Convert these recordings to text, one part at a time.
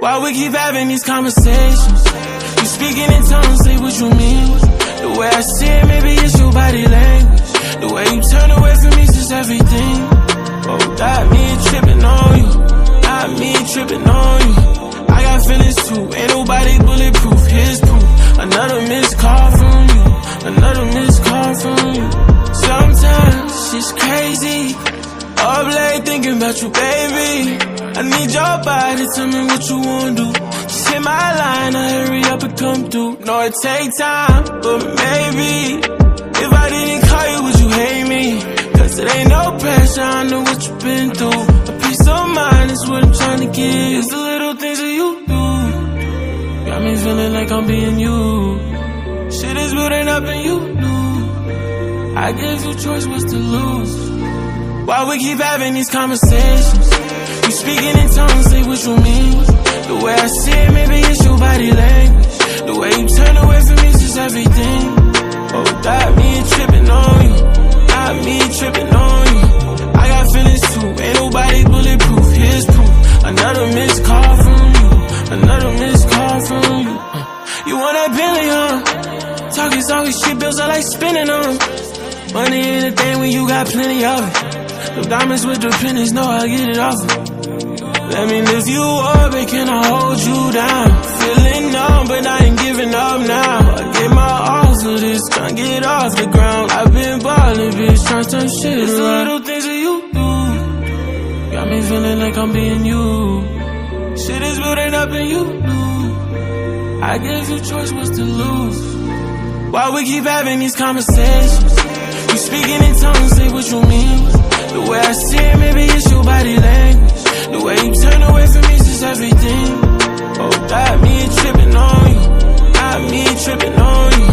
Why we keep having these conversations? You speaking in tongues, say what you mean. The way I see it, maybe it's your body language. The way you turn away from me is everything. Oh, got me tripping on you. Got me tripping on you. I got feelings too. Ain't nobody bulletproof. Here's proof. Another missed call from you. Another missed call from you. Sometimes it's crazy. Up late thinking about you, baby. I need your body, tell me what you wanna do. Just hit my line, I hurry up and come through. Know it take time, but maybe if I didn't call you, would you hate me? Cause it ain't no pressure, I know what you've been through. A peace of mind is what I'm trying to get. It's the little things that you do. Got me feeling like I'm being you. Shit is building up and you knew. I gave you choice, what's to lose? Why we keep having these conversations? You speaking in tongues, say what you mean. The way I see it, maybe it's your body language. The way you turn away from me is everything. Oh, got me tripping on you. Got me tripping on you. I got feelings too. Ain't nobody bulletproof. Here's proof. Another missed call from you. Another missed call from you. Uh, You want that Bentley, huh? Talking, talking shit, bills are like spinning on. Money ain't a thing when you got plenty of it. The diamonds with the pennies, know I get it off. Let me lift you up, and can I hold you down? Feeling numb, but I ain't giving up now. I get my all for this, tryna get off the ground. I've been ballin', bitch, tryna turn shit it's the little things that you do. Got me feeling like I'm being you. Shit is building up and you knew. I gave you choice, what's to lose? Why we keep having these conversations? You speaking in tongues, say what you mean. The way I see it, maybe it's your body language. The way you turn away from me is everything. Oh, got me tripping on you. Got me tripping on you.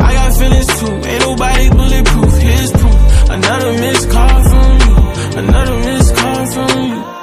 I got feelings too. Ain't nobody bulletproof. Here's proof. Another missed call from you. Another missed call from you.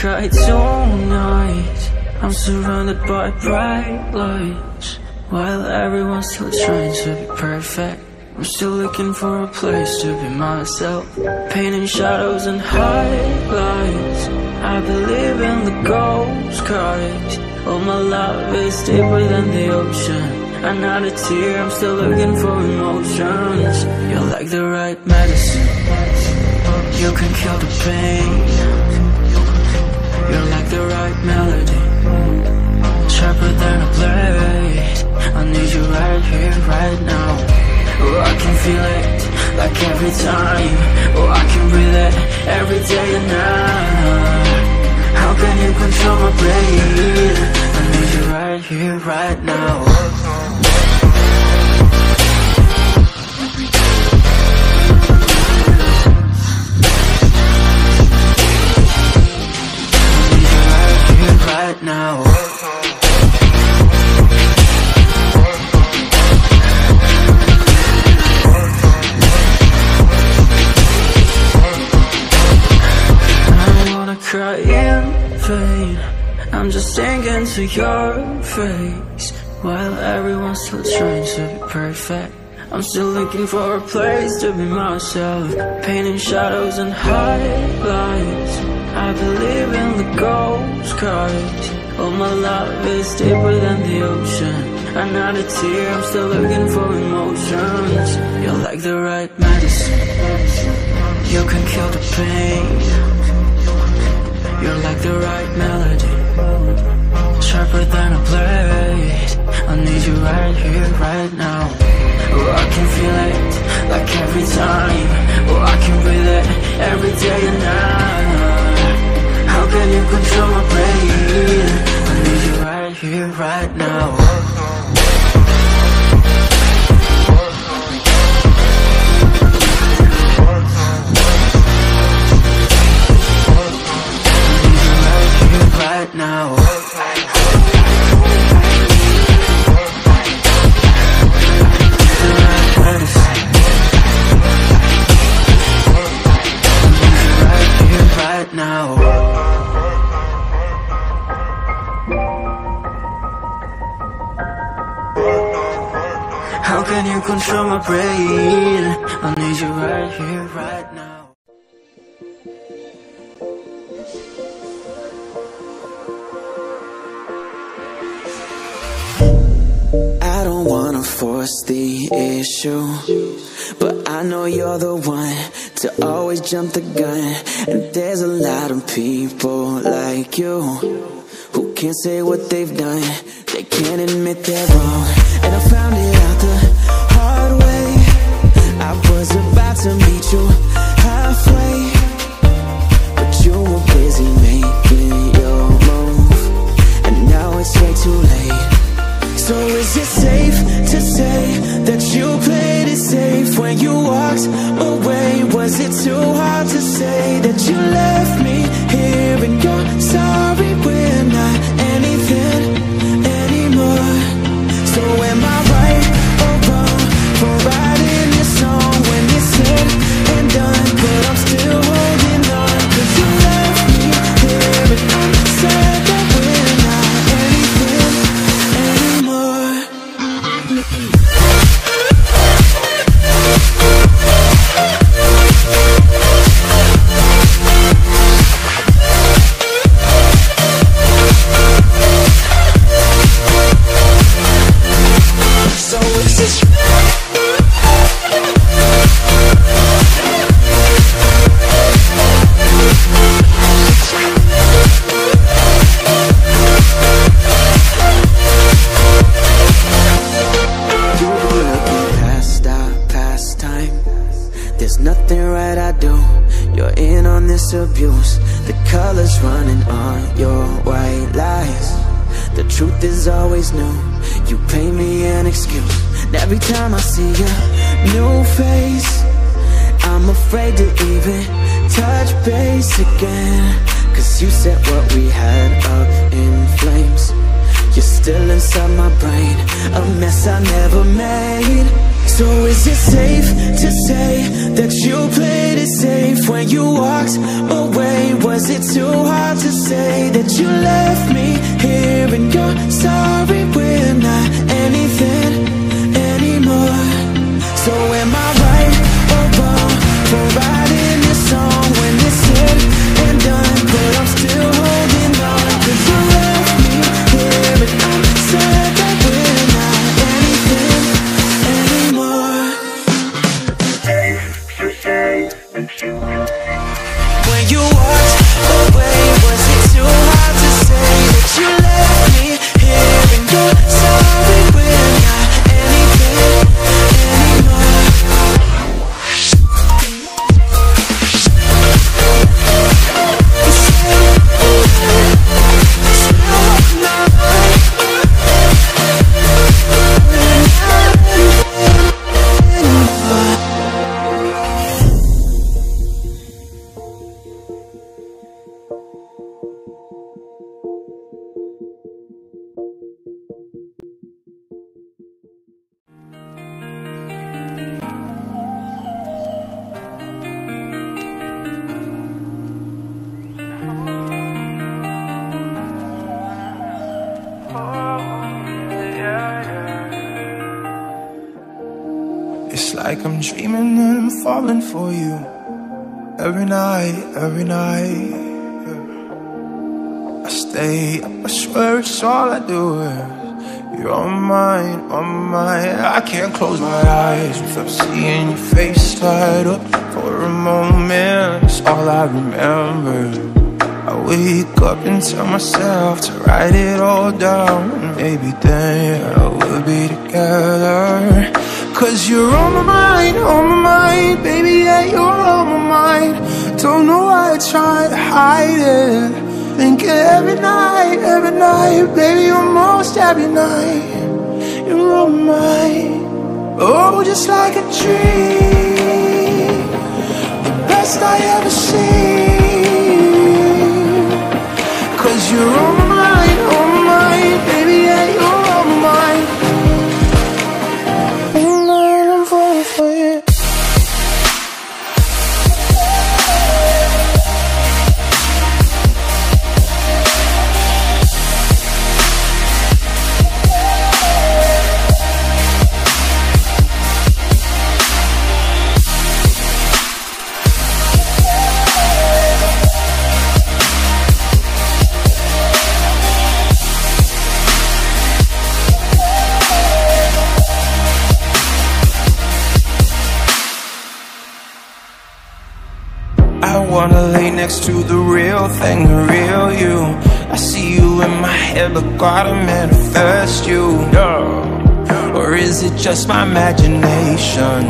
Cry tonight. I'm surrounded by bright lights. While everyone's still trying to be perfect. I'm still looking for a place to be myself. Painting shadows and highlights. I believe in the ghost cars. Oh, my love is deeper than the ocean. I'm not a tear, I'm still looking for emotions. You're like the right medicine. You can kill the pain. You're the right melody. Sharper than a blade. I need you right here, right now. Oh, I can feel it like every time. Oh, I can breathe it every day and night. How can you control my brain? I need you right here, right now. Your face while everyone's still trying to be perfect. I'm still looking for a place to be myself, painting shadows and highlights. I believe in the ghost cars. Oh, my love is deeper than the ocean. I'm not a tear, I'm still looking for emotions. You're like the right medicine. You can kill the pain. You're like the right melody. Sharper than a blade. I need you right here, right now. Oh, I can feel it like every time. Oh, I can breathe it every day and night. How can you control my brain? I need you right here, right now. But I know you're the one to always jump the gun. And there's a lot of people like you who can't say what they've done, they can't admit they're wrong. And I found it out the hard way. I was about to meet you halfway, but you were busy making your move, and now it's way too late. So is it safe to say that you played safe when you walked away? Was it too hard to say that you left me here and you're sorry we're not anything always new. You pay me an excuse. And every time I see your new face, I'm afraid to even touch base again. Cause you set what we had up in flames. You're still inside my brain, a mess I never made. So is it safe to say that you played when you walked away? Was it too hard to say that you left me here and you're sorry we're not like I'm dreaming and I'm falling for you every night, every night. I stay up, I swear it's all I do. You're on mine, on mine. I can't close my eyes without seeing your face light up for a moment. It's all I remember. I wake up and tell myself to write it all down. Maybe then we'll be together. Cause you're on my mind, on my mind. Baby, yeah, you're on my mind. Don't know why I try to hide it. Think every night, every night. Baby, almost every night. You're on my mind. Oh, just like a dream. The best I ever seen. Cause you're on my next to the real thing, the real you. I see you in my head, but gotta manifest you. Yeah. Or is it just my imagination?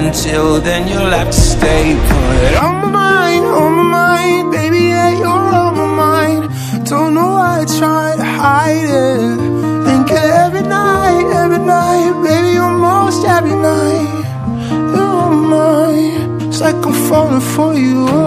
Until then, you'll have to stay put. On my mind, on my mind, baby, yeah, you're on my mind. Don't know why I try to hide it. Think every night, every night, baby, almost every night. You're on mine. It's like I'm falling for you.